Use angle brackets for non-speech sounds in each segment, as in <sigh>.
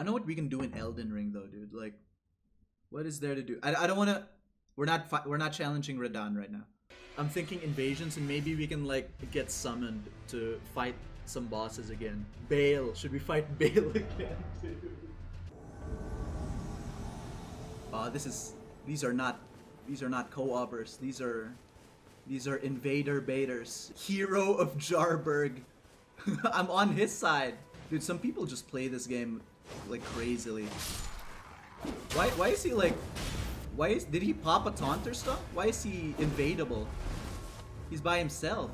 I know what we can do in Elden Ring though, dude. Like, what is there to do? I, I don't want to. We're not we're not challenging Radahn right now. I'm thinking invasions and maybe we can like get summoned to fight some bosses again. Bayle, should we fight Bayle <laughs> again? Too? Uh, this is these are not these are not co-opers. These are these are invader baiters. Hero of Jarburg. <laughs> I'm on his side. Dude, some people just play this game like crazily. Why why is he like why is did he pop a taunt or stuff? Why is he invadable? He's by himself.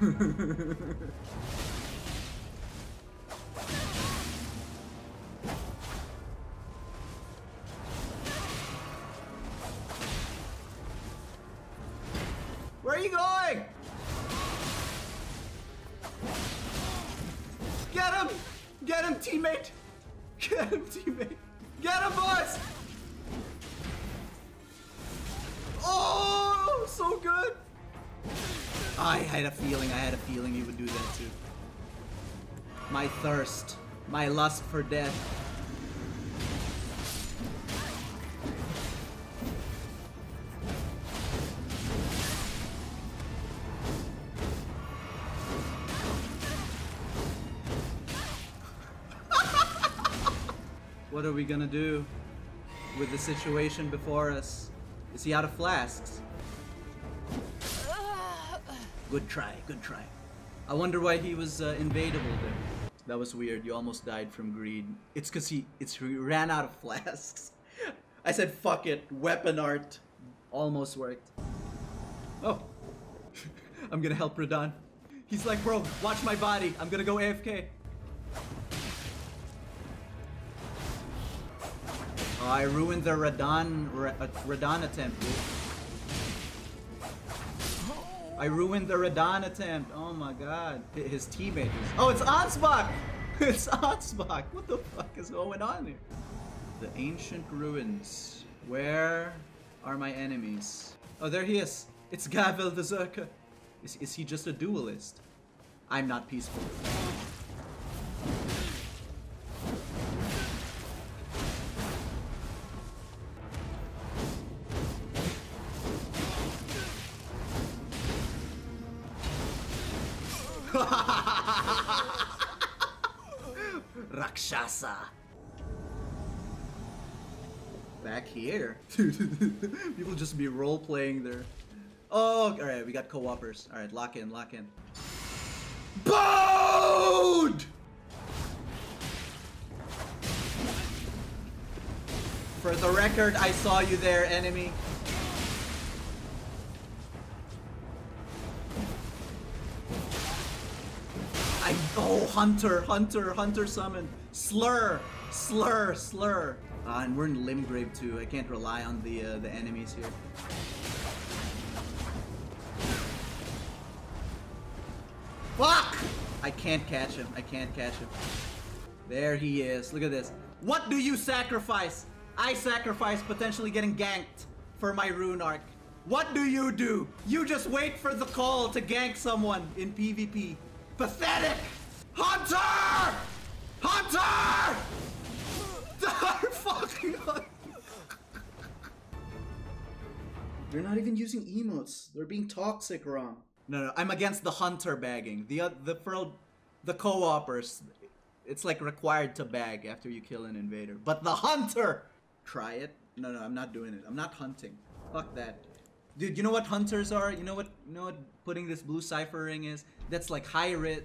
<laughs> Get him! Get him, teammate! Get him, teammate! Get him, boys! Oh, so good! I had a feeling, I had a feeling he would do that too. My thirst, my lust for death. What are we gonna do with the situation before us? Is he out of flasks? Good try, good try. I wonder why he was uh, invadable there. That was weird. You almost died from greed. It's cause he it's he ran out of <laughs> flasks. I said fuck it. Weapon art almost worked. Oh, <laughs> I'm gonna help Radahn. He's like, bro, watch my body. I'm gonna go AFK. I ruined the Radahn, Ra- uh, attempt. I ruined the Radahn attempt. Oh my god. His teammate is. Oh, it's Ansbach! <laughs> It's Ansbach! What the fuck is going on here? The ancient ruins. Where are my enemies? Oh, there he is. It's Gavel the Zerker. Is, is he just a duelist? I'm not peaceful. Rakshasa. Back here. <laughs> People just be role playing there. Oh, alright, we got co-opers. Alright, lock in, lock in. Bode! For the record, I saw you there, enemy. I oh Hunter, Hunter, Hunter summon. Slur, slur, slur. Ah, and we're in Limgrave too. I can't rely on the uh, the enemies here. Fuck! I can't catch him. I can't catch him. There he is. Look at this. What do you sacrifice? I sacrifice potentially getting ganked for my rune arc. What do you do? You just wait for the call to gank someone in PvP. Pathetic! Hunter! Hunter! They're fucking They're not even using emotes. They're being toxic wrong. No, no, I'm against the hunter bagging. The oth- the furl, the co-opers. It's like required to bag after you kill an invader. But the hunter, try it. No, no, I'm not doing it. I'm not hunting. Fuck that. Dude, you know what hunters are? You know what? You know what? Putting this blue cipher ring is. That's like high risk.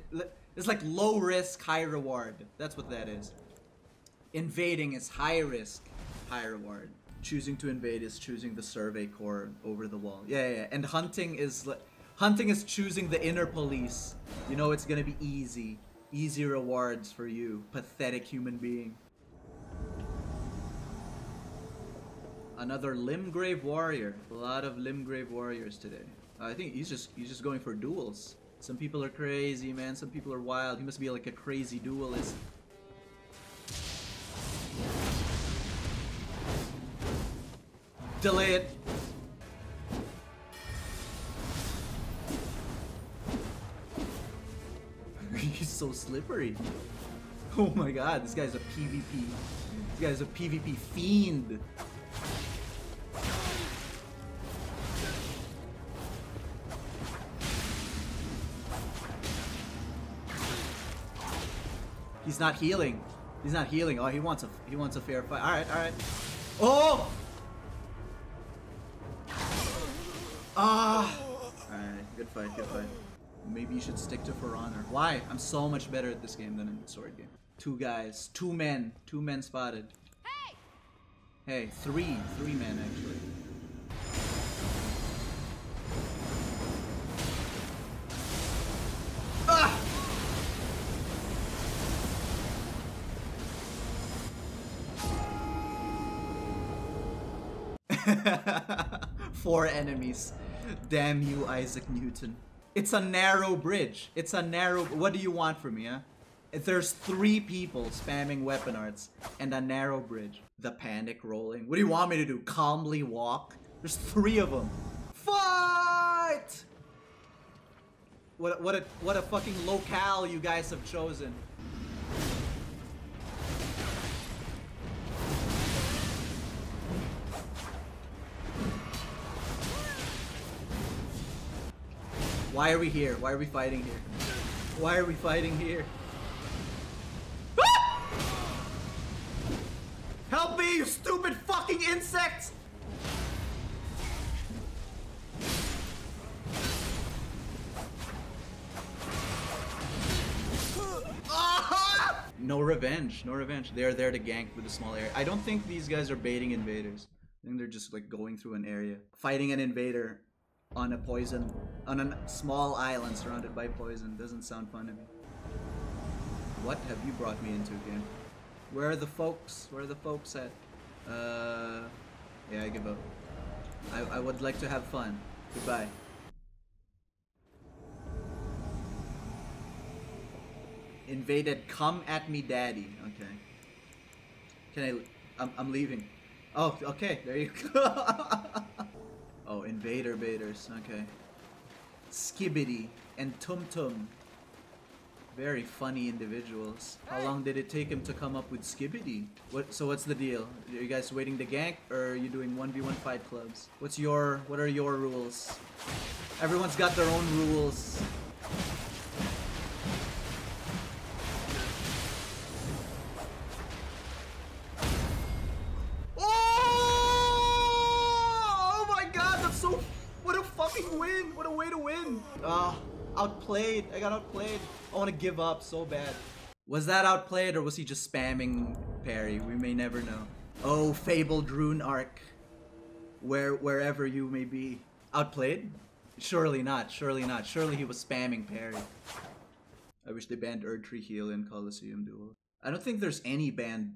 It's like low risk, high reward. That's what that is. Invading is high risk, high reward. Choosing to invade is choosing the survey corps over the wall. Yeah, yeah. yeah. And hunting is hunting is choosing the inner police. You know it's gonna be easy, easy rewards for you, pathetic human being. Another Limgrave warrior. A lot of Limgrave warriors today. I think he's just he's just going for duels. Some people are crazy, man. Some people are wild. He must be like a crazy duelist. Delay it. <laughs> He's so slippery. Oh my god, this guy's a PvP. This guy's a PvP fiend. Not healing. He's not healing. Oh, he wants a he wants a fair fight. All right, all right. Oh! Ah! Alright, good fight, good fight. Maybe you should stick to For Honor. Why? I'm so much better at this game than in the sword game. Two guys, two men, two men spotted. Hey! Hey, three, three men actually. Four enemies. Damn you, Isaac Newton. It's a narrow bridge. It's a narrow. What do you want from me, huh? There's three people spamming weapon arts and a narrow bridge. The panic rolling. What do you want me to do? Calmly walk? There's three of them. Fight! What a, what a what a fucking locale you guys have chosen. Why are we here? Why are we fighting here? Why are we fighting here? <laughs> Help me, you stupid fucking insects! No revenge, no revenge. They're there to gank with a small area. I don't think these guys are baiting invaders. I think they're just like going through an area. Fighting an invader on a poison, on a small island surrounded by poison doesn't sound fun to me. What have you brought me into, game? Where are the folks? Where are the folks at? Uh, yeah, I give up. I, I would like to have fun. Goodbye. Invaded, come at me daddy. Okay. Can I, I'm, I'm leaving. Oh, okay, there you go. <laughs> oh, invader baiters, okay. Skibbity and Tum Tum. Very funny individuals. How long did it take him to come up with Skibbity? What? So what's the deal? Are you guys waiting to gank, or are you doing 1v1 fight clubs? What's your, what are your rules? Everyone's got their own rules. Outplayed. I got outplayed. I want to give up so bad. Was that outplayed or was he just spamming parry? We may never know. Oh, fabled rune arc. Where, wherever you may be. Outplayed? Surely not, surely not. Surely he was spamming parry. I wish they banned Erdtree heal in Coliseum Duel. I don't think there's any banned.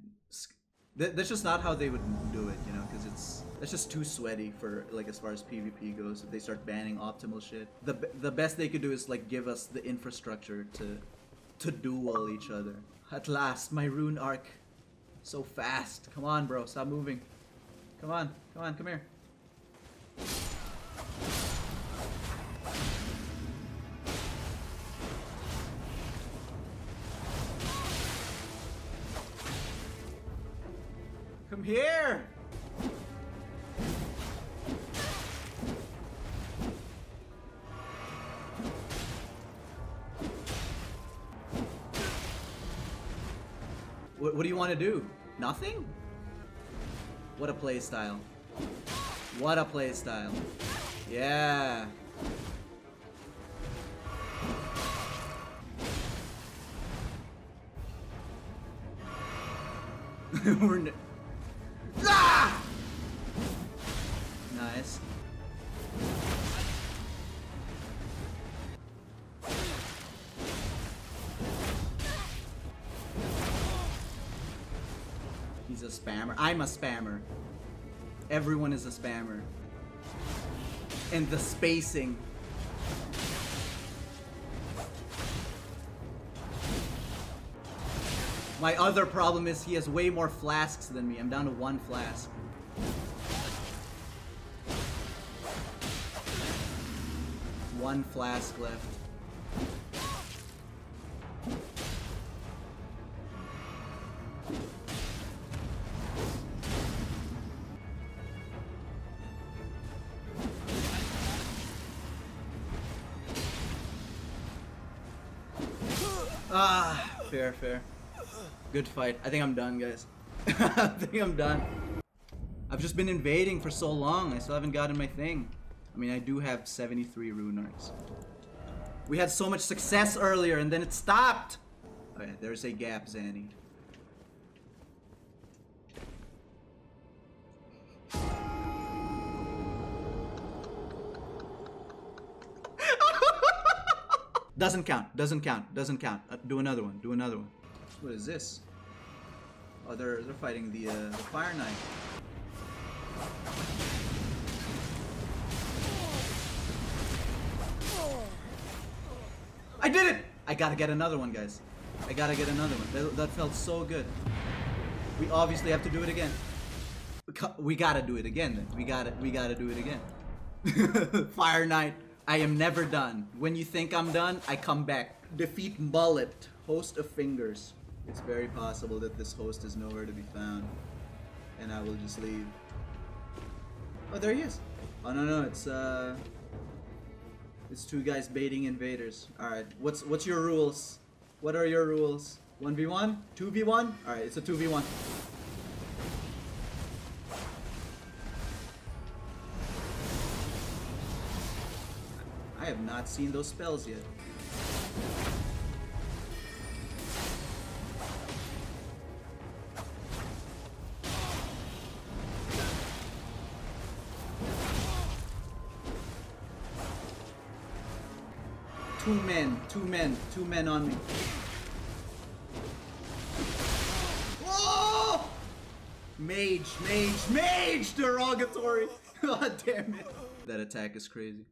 Th- that's just not how they would do it, you know, because it's that's just too sweaty for like as far as PvP goes. If they start banning optimal shit, the the best they could do is like give us the infrastructure to to duel each other. At last, my rune arc, so fast. Come on, bro, stop moving. Come on, come on, come here. Come here! What, what do you want to do? Nothing? What a play style. What a play style. Yeah. <laughs> We're He's a spammer. I'm a spammer. Everyone is a spammer. And the spacing. My other problem is he has way more flasks than me. I'm down to one flask. One flask left. Fair. Good fight. I think I'm done, guys. <laughs> I think I'm done. I've just been invading for so long. I still haven't gotten my thing. I mean, I do have 73 rune arcs. We had so much success earlier and then it stopped. There's a gap, Zanny. Doesn't count, doesn't count, doesn't count. Uh, do another one, do another one. What is this? Oh, they're, they're fighting the, uh, the Fire Knight. I did it! I gotta get another one, guys. I gotta get another one. That, that felt so good. We obviously have to do it again. We gotta do it again then. We gotta, we gotta do it again. <laughs> Fire Knight. I am never done. When you think I'm done, I come back. Defeat Mullet. Host of Fingers. It's very possible that this host is nowhere to be found. And I will just leave. Oh, there he is. Oh, no, no, it's, uh... It's two guys baiting invaders. Alright, what's what's your rules? What are your rules? 1v1? 2v1? Alright, it's a 2v1. I have not seen those spells yet. Two men, two men, two men on me. Whoa! Mage, mage, mage! Derogatory! <laughs> God damn it. That attack is crazy.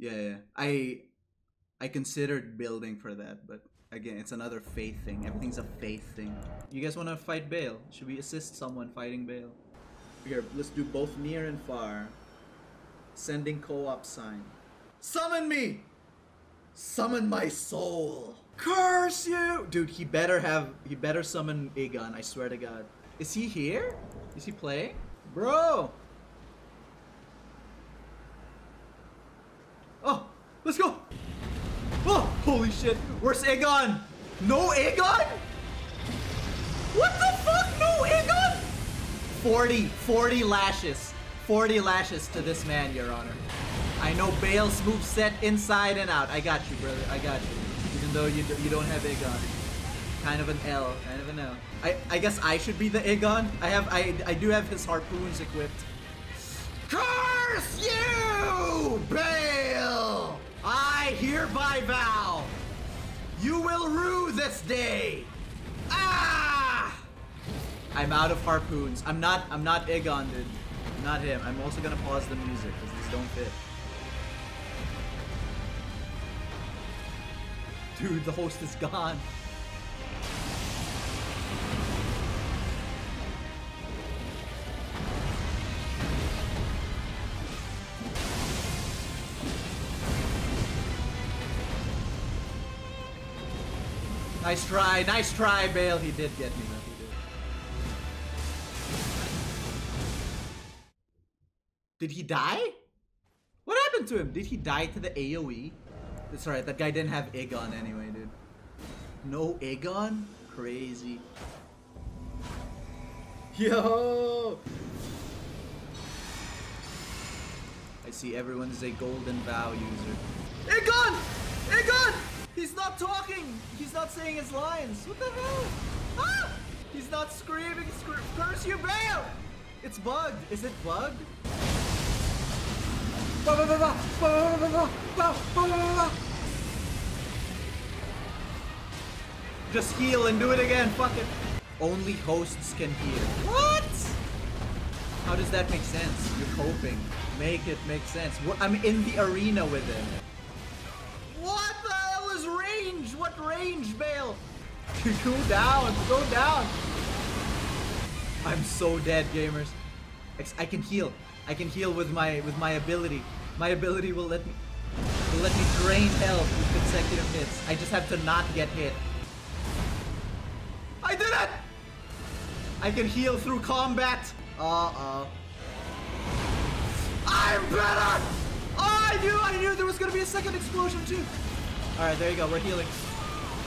Yeah, yeah. I I considered building for that, but again, it's another faith thing. Everything's a faith thing. You guys want to fight Bayle? Should we assist someone fighting Bayle? Here, let's do both near and far. Sending co-op sign. Summon me! Summon my soul. Curse you! Dude, he better have, he better summon Igon, I swear to God. Is he here? Is he playing? Bro! Oh, let's go! Oh, holy shit. Where's Igon? No Igon? What the fuck? No Igon? 40, 40 lashes. 40 lashes to this man, Your Honor. I know Bayle's move set inside and out. I got you, brother. I got you. Even though you, you don't have Igon. Kind of an L. Kind of an L. I, I guess I should be the Igon. I have I I do have his harpoons equipped. Curse you, Bayle! I hereby vow, you will rue this day. Ah! I'm out of harpoons. I'm not I'm not Igon, dude. I'm not him. I'm also gonna pause the music because these don't fit. Dude, the host is gone. Nice try, nice try, Bayle. He did get me, though. He did. Did he die? What happened to him? Did he die to the AoE? That's right, that guy didn't have Igon anyway, dude. No Igon? Crazy. Yo! I see everyone's a golden vow user. Igon! Igon! He's not talking! He's not saying his lines! What the hell? Ah! He's not screaming! Scre curse you, Bayle! It's bugged! Is it bugged? Just heal and do it again, fuck it. Only hosts can heal. What? How does that make sense? You're coping. Make it make sense. I'm in the arena with him. What range, Bayle? <laughs> go down, go down. I'm so dead, gamers. I can heal. I can heal with my with my ability. My ability will let me will let me drain health with consecutive hits. I just have to not get hit. I did it! I can heal through combat. Uh-oh. I'm better! Oh, I knew, I knew there was gonna be a second explosion too. All right, there you go. We're healing. <laughs>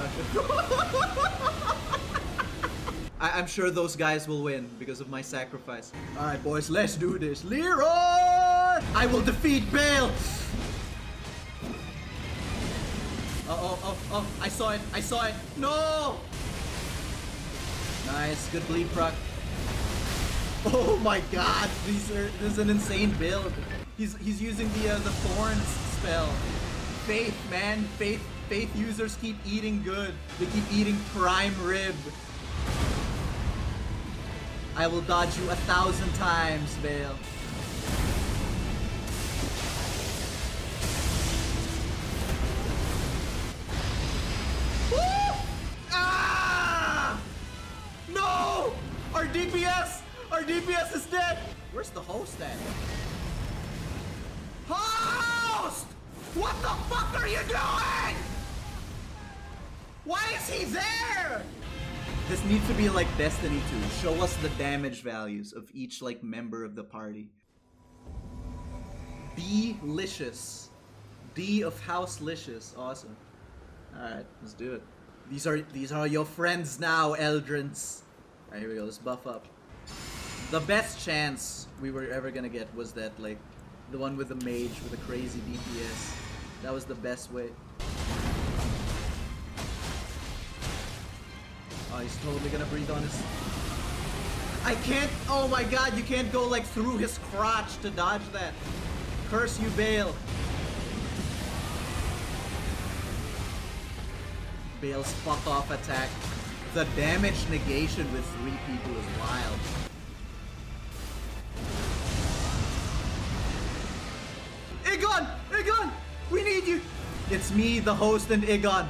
I- am sure those guys will win because of my sacrifice. Alright, boys, let's do this. Leroy! I will defeat Bayle! Oh, oh, oh, oh, I saw it, I saw it. No! Nice, good bleed proc. Oh my god, these are, this is an insane build. He's he's using the uh, the thorns spell. Faith, man, faith faith users keep eating good. They keep eating prime rib. I will dodge you a thousand times, Bayle. Ah! No! Our DPS! Our DPS is dead! Where's the host at? Host! What the fuck are you doing? Why is he there? This needs to be like Destiny 2. Show us the damage values of each like member of the party. Delicious. D of House Licious. Awesome. Alright, let's do it. These are these are your friends now, Eldrins. Alright, here we go. Let's buff up. The best chance we were ever gonna get was that like the one with the mage with the crazy DPS. That was the best way. He's totally gonna breathe on his... I can't... Oh my god, you can't go like through his crotch to dodge that. Curse you, Bayle. Bayle's fuck off attack. The damage negation with three people is wild. Igon! Igon! We need you! It's me, the host, and Igon.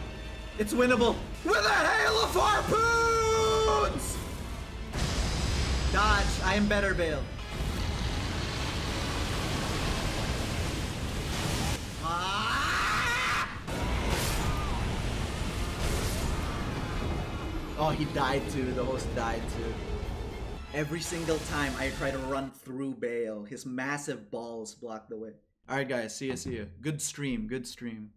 It's winnable. With a hail of harpoons! Dodge, I am better, Bayle. Ah! Oh, he died too. The host died too. Every single time I try to run through Bayle, his massive balls block the way. Alright guys, see ya, see ya. Good stream, good stream.